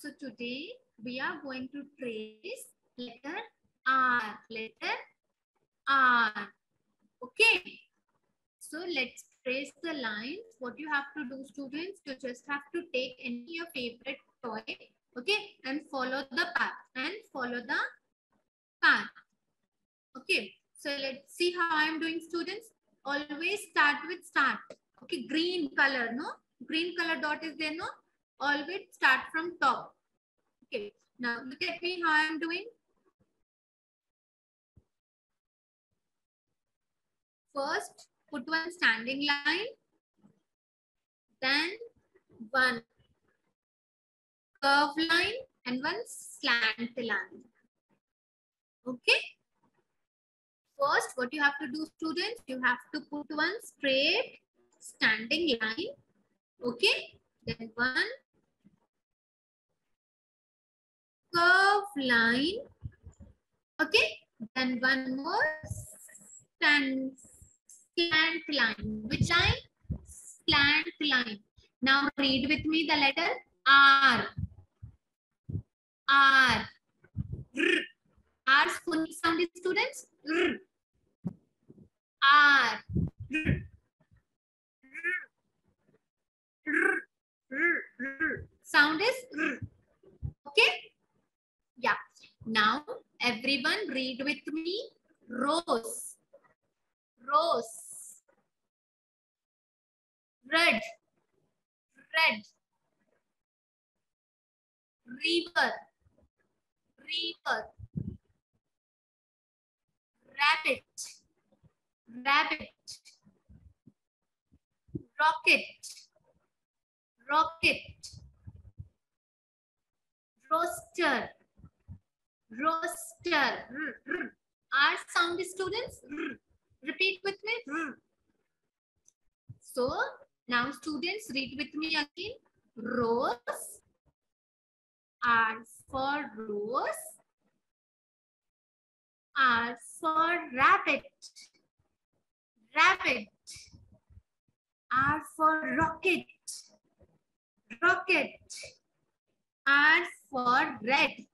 So today we are going to trace letter R. Letter R. Okay. So let's trace the lines. What you have to do, students, you just have to take any your favorite toy, okay, and follow the path and follow the path. Okay. So let's see how I'm doing, students. Always start with start. Okay, green color, no? Green color dot is there, no? Always start from top. Okay. Now look at me how I'm doing. First, put one standing line, then one curve line and one slant line. Okay. First, what you have to do, students, you have to put one straight standing line. Okay. Then one curve line. Okay. Then one more stand slant line. Which line? Slant line. Now read with me the letter R. R. R. R's phonic sound is students. R. R. Sound is R. Okay? Now everyone read with me. Rose. Rose. Red. Red. River. River. Rabbit. Rabbit. Rocket. Rocket. Roaster. Roaster. R, sound students. Repeat with me. So now students read with me again. Rose. R for rose. R for rabbit. Rabbit. R for rocket. Rocket. R for red.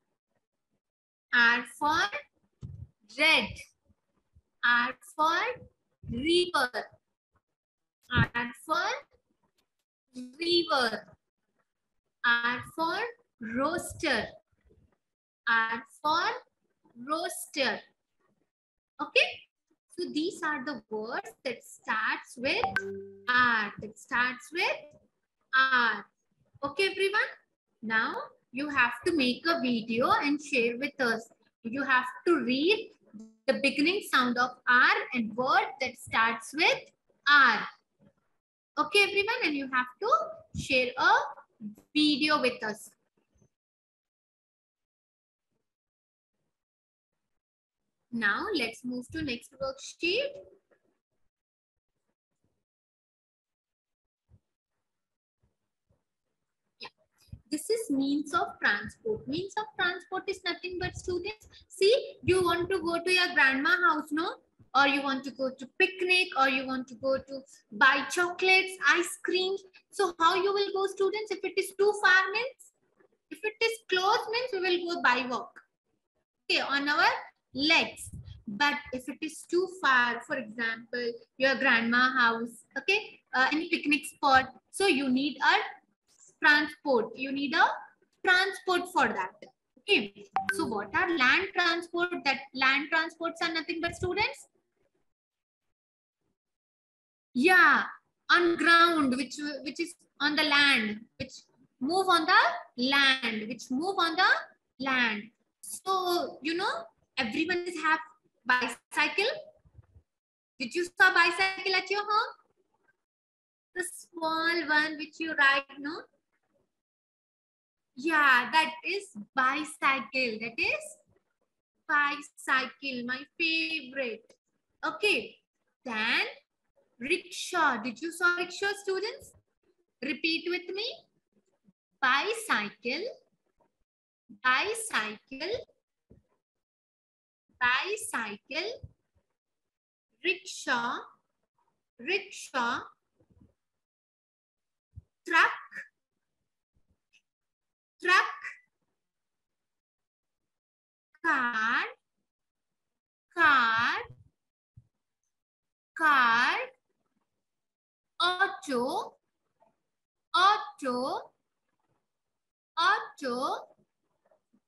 R for red. R for river. R for river. R for roaster. R for roaster. Okay. So these are the words that starts with R. That starts with R. Okay, everyone. Now you have to make a video and share with us. You have to read the beginning sound of R and word that starts with R. Okay, everyone, and you have to share a video with us. Now let's move to next worksheet. This is means of transport. Means of transport is nothing but students. See, you want to go to your grandma house, no? Or you want to go to picnic or you want to go to buy chocolates, ice cream. So how you will go students? If it is too far means, if it is close means we will go by walk. Okay, on our legs. But if it is too far, for example, your grandma house, okay, uh, any picnic spot, so you need a transport. You need a transport for that. Okay. So what are land transport? That land transports are nothing but students. Yeah, on ground, which which is on the land, which move on the land, which move on the land. So you know everyone is have bicycle. Did you saw bicycle at your home? The small one which you ride, no? Yeah, that is bicycle. That is bicycle, my favorite. Okay, then rickshaw. Did you saw rickshaw, students? Repeat with me. Bicycle, bicycle, bicycle, rickshaw, rickshaw, truck, truck, card, card, card, auto, auto, auto,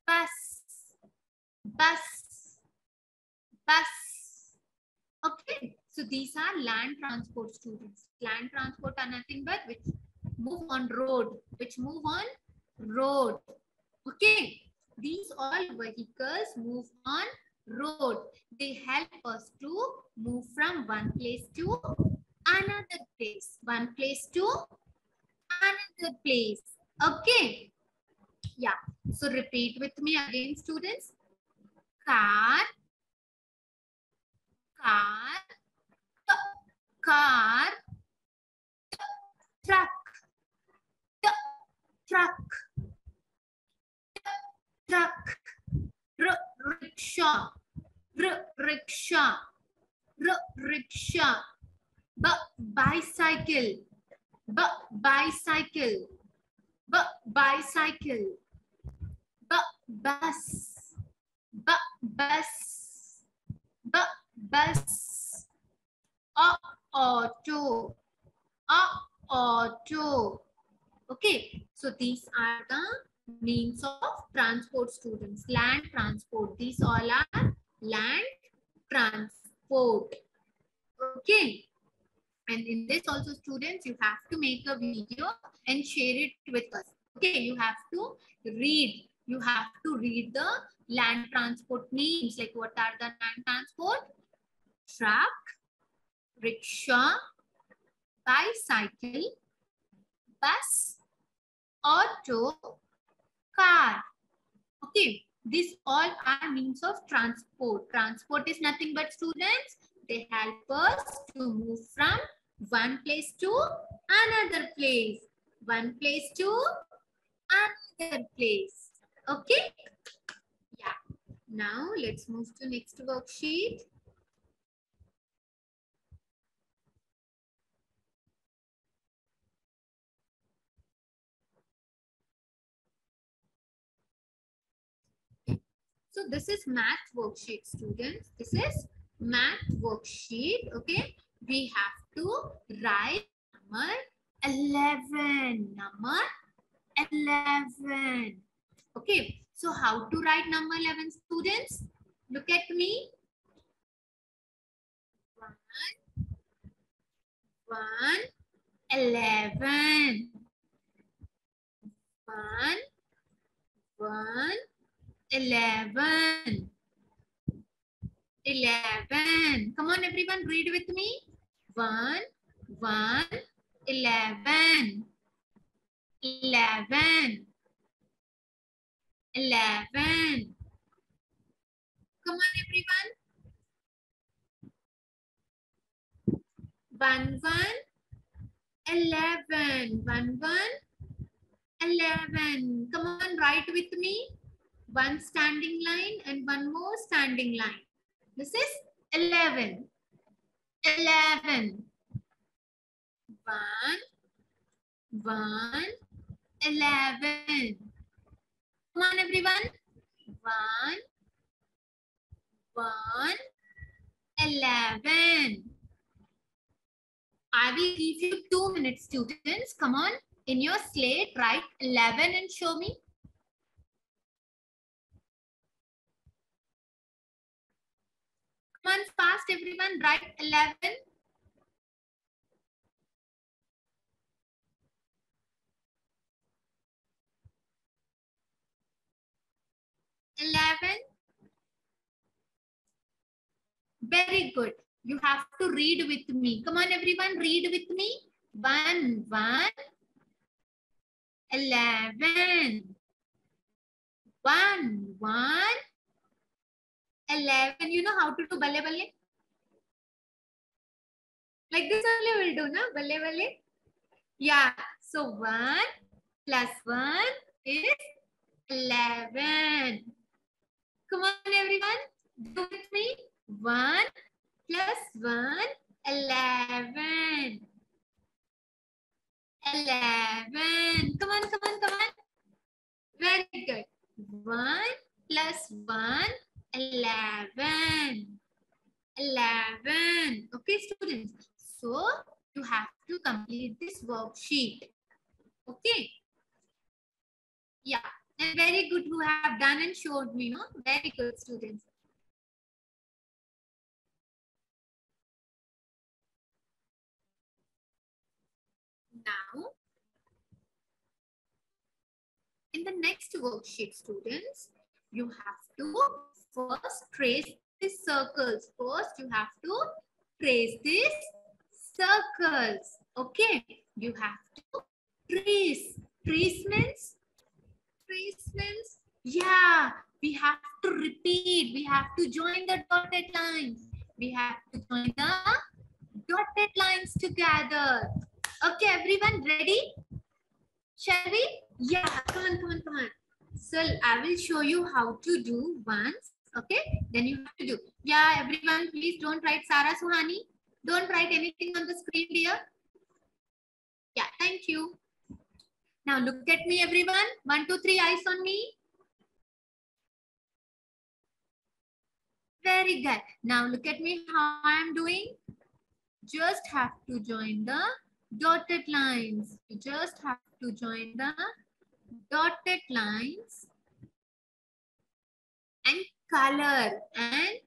bus, bus, bus. Okay, so these are land transport students. Land transport are nothing but which move on road, which move on road. Okay, these all vehicles move on road. They help us to move from one place to another place. One place to another place. Okay. Yeah. So repeat with me again, students. Car, car, car, truck, truck, truck, r rickshaw, r rickshaw, r rickshaw, b bicycle, b bicycle, b bicycle, b bus, b bus, b bus, a auto, a auto. Okay, so these are the means of transport students. Land transport. These all are land transport. Okay. And in this also students, you have to make a video and share it with us. Okay, you have to read. You have to read the land transport names. Like what are the land transport? Truck, rickshaw, bicycle, bus, auto, car. Okay, these all are means of transport. Transport is nothing but students. They help us to move from one place to another place. One place to another place. Okay? Yeah. Now let's move to next worksheet. So this is math worksheet students. This is math worksheet. Okay. We have to write number 11. Number 11. Okay. So how to write number 11 students? Look at me. One, one, 11. One, one, 11. 11. Come on, everyone, read with me. 1, 1, 11. 11. 11. Come on, everyone. 1, 1, 11. 1, 1, 11. Come on, write with me one standing line and one more standing line. This is 11. 11. 1, 1, 11. Come on, everyone. 1, 1, 11. I will give you two minutes, students. Come on. In your slate, write 11 and show me. Come on, fast, everyone. Write 11. Eleven. Very good. You have to read with me. Come on, everyone. Read with me. One, one. Eleven. One, one. 11. You know how to do balle balle? Like this only we'll do, na? Balle balle. Yeah. So 1 plus 1 is 11. Come on, everyone. Do with me. 1 plus 1, 11. 11. Come on, come on, come on. Very good. 1 plus 1, 11. 11. Okay, students. So, you have to complete this worksheet. Okay. Yeah. And very good who have done and showed me, no? Very good students. Now, in the next worksheet, students, you have to first trace these circles. First, you have to trace these circles. Okay, you have to trace. Trace means, trace means, yeah, we have to repeat. We have to join the dotted lines. We have to join the dotted lines together. Okay, everyone ready? Shall we? Yeah, come on, come on, come on. So I will show you how to do once. Okay, then you have to do. Yeah, everyone, please don't write Sarah Suhani. Don't write anything on the screen, dear. Yeah, thank you. Now look at me, everyone. One, two, three, eyes on me. Very good. Now look at me how I am doing. Just have to join the dotted lines. You just have to join the dotted lines and color and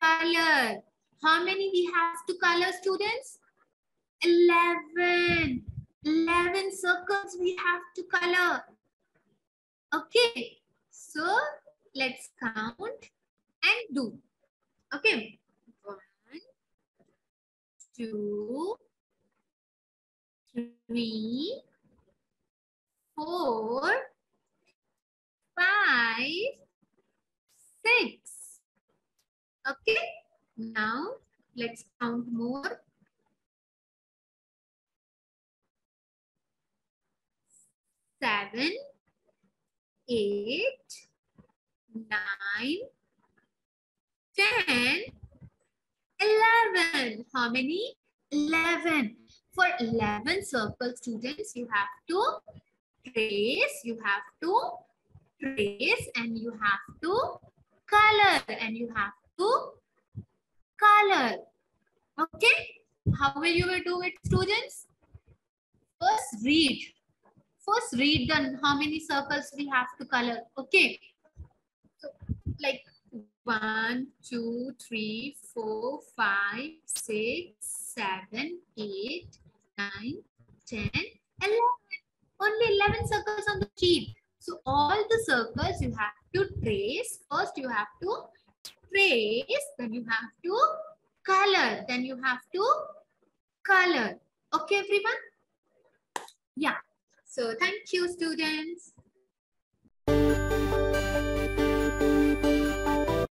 color. How many we have to color students? 11. 11 circles we have to color. Okay. So let's count and do. Okay. One, two, three, four, five, six. Okay. Now let's count more. Seven, eight, nine, ten, eleven. How many? Eleven. For eleven circle students, you have to trace, you have to trace and you have to color and you have to color. Okay? How will you do it, students? First read. First read the how many circles we have to color. Okay. So like one, two, three, four, five, six, seven, eight, nine, ten, eleven. Only 11 circles on the sheet. So all the circles you have to trace. First you have to trace, then you have to color, then you have to color. Okay, everyone? Yeah. So thank you, students.